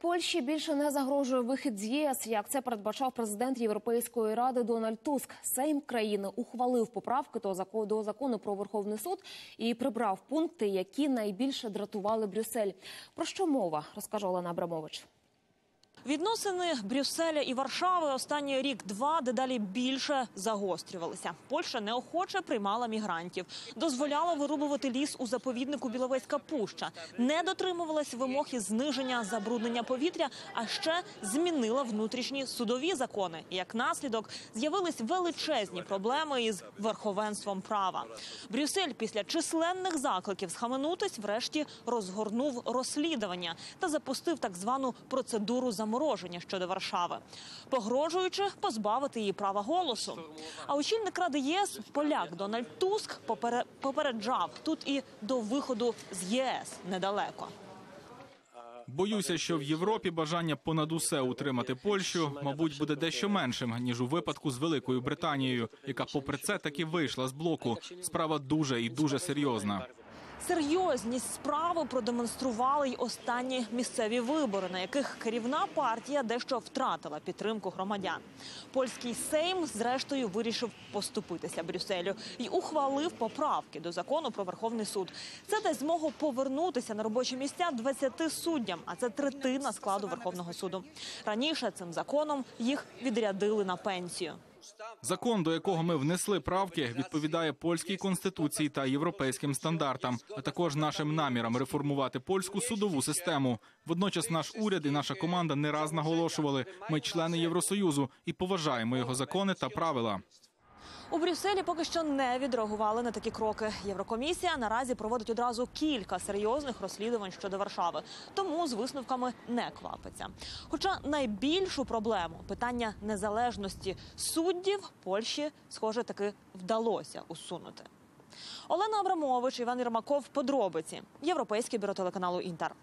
Польщі більше не загрожує вихід з ЄС, як це передбачав президент Європейської ради Дональд Туск. Сейм країни ухвалив поправки до зако- закону про Верховний суд і прибрав пункти, які найбільше дратували Брюссель. Про що мова розкаже Олена Абрамович. Відносини Брюсселя і Варшави останній рік-два дедалі більше загострювалися. Польща неохоче приймала мігрантів, дозволяла вирубувати ліс у заповіднику Біловецька Пуща, не дотримувалась вимог із зниження забруднення повітря, а ще змінила внутрішні судові закони. Як наслідок з'явились величезні проблеми із верховенством права. Брюссель після численних закликів схаменутись, врешті розгорнув розслідування та запустив так звану процедуру замороження щодо Варшави, погрожуючи позбавити її права голосу. А очільник ради ЄС поляк Дональд Туск попере- попереджав тут і до виходу з ЄС недалеко. Боюся, що в Європі бажання понад усе утримати Польщу, мабуть, буде дещо меншим ніж у випадку з Великою Британією, яка, попри це, таки вийшла з блоку. Справа дуже і дуже серйозна. Серйозність справи продемонстрували й останні місцеві вибори, на яких керівна партія дещо втратила підтримку громадян. Польський Сейм, зрештою, вирішив поступитися Брюсселю і ухвалив поправки до закону про Верховний суд. Це дасть змогу повернутися на робочі місця 20 суддям, а це третина складу Верховного суду. Раніше цим законом їх відрядили на пенсію. Закон, до якого ми внесли правки, відповідає польській конституції та європейським стандартам, а також нашим намірам реформувати польську судову систему. Водночас наш уряд і наша команда не раз наголошували, ми члени Євросоюзу і поважаємо його закони та правила. У Брюсселі поки що не відреагували на такі кроки. Єврокомісія наразі проводить одразу кілька серйозних розслідувань щодо Варшави, тому з висновками не квапиться. Хоча найбільшу проблему питання незалежності суддів Польщі, схоже, таки вдалося усунути. Олена Абрамович, Іван Єрмаков, подробиці. Європейське бюро телеканалу Інтер.